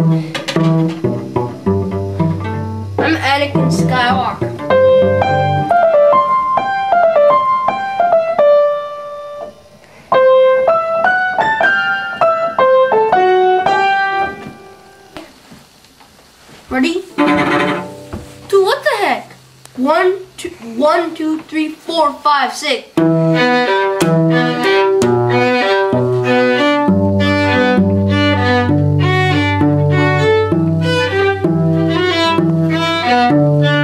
I'm Anakin Skywalker. Ready? Two, what the heck? One, two, one, two, three, four, five, six. Stop.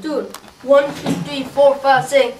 Dude. One, two, three, four, five, six.